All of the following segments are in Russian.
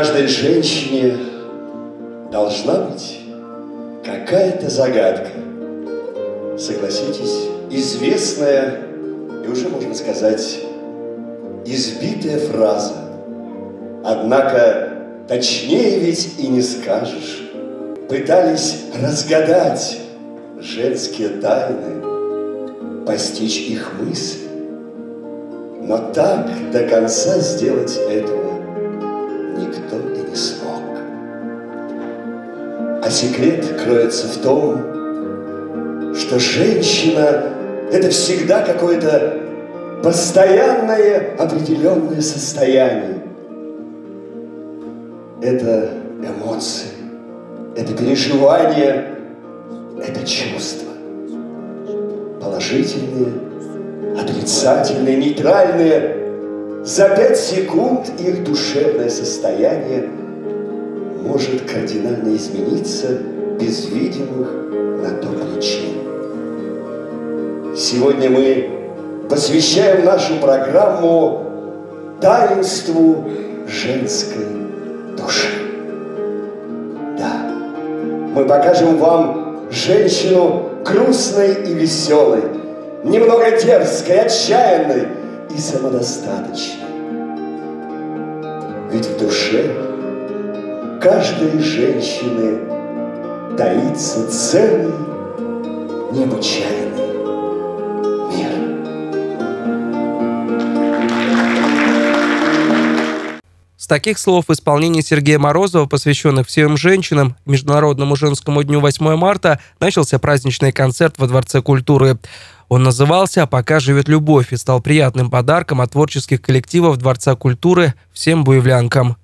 каждой женщине должна быть какая-то загадка. Согласитесь, известная и уже, можно сказать, избитая фраза. Однако точнее ведь и не скажешь. Пытались разгадать женские тайны, постичь их мысли. Но так до конца сделать этого А секрет кроется в том, что женщина – это всегда какое-то постоянное определенное состояние. Это эмоции, это переживания, это чувства. Положительные, отрицательные, нейтральные. За пять секунд их душевное состояние может кардинально измениться без видимых на то причин. Сегодня мы посвящаем нашу программу таинству женской души. Да, мы покажем вам женщину грустной и веселой, немного дерзкой, отчаянной и самодостаточной. Ведь в душе каждой женщины таится целый необычайный таких слов в исполнении Сергея Морозова, посвященных всем женщинам, Международному женскому дню 8 марта, начался праздничный концерт во Дворце культуры. Он назывался «Пока живет любовь» и стал приятным подарком от творческих коллективов Дворца культуры всем буевлянкам.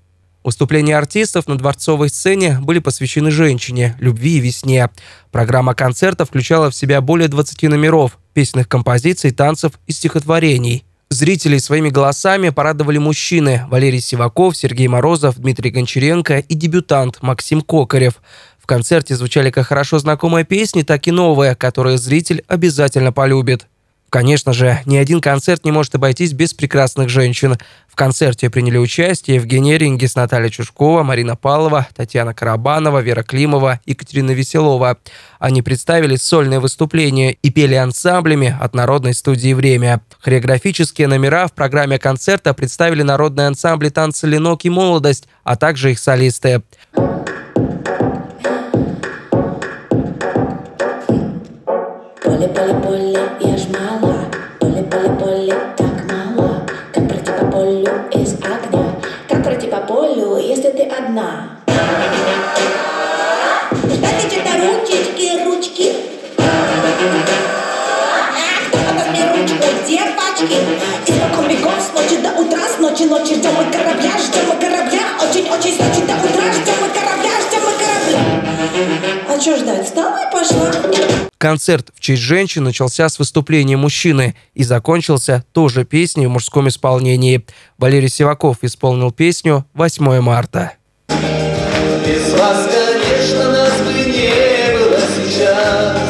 Выступления артистов на дворцовой сцене были посвящены женщине, любви и весне. Программа концерта включала в себя более 20 номеров, песенных композиций, танцев и стихотворений. Зрителей своими голосами порадовали мужчины Валерий Сиваков, Сергей Морозов, Дмитрий Гончаренко и дебютант Максим Кокарев. В концерте звучали как хорошо знакомые песни, так и новые, которые зритель обязательно полюбит. Конечно же, ни один концерт не может обойтись без прекрасных женщин. В концерте приняли участие Евгения Рингис, Наталья Чушкова, Марина Павлова, Татьяна Карабанова, Вера Климова, Екатерина Веселова. Они представили сольные выступления и пели ансамблями от народной студии «Время». Хореографические номера в программе концерта представили народные ансамбли танца «Ленок» и «Молодость», а также их солисты. Поле, поле, поле, я ж мала, поле, поле, поле, так мало, как пройти по полю из огня, как пройти по полю, если ты одна. Ждать где-то ручечки, ручки. Кто подаст мне ручку, девочки? А что ждать? Встала и пошла. Концерт в честь женщин начался с выступления мужчины и закончился тоже песней в мужском исполнении. Валерий Сиваков исполнил песню «8 марта». Без вас, конечно, нас бы не было сейчас.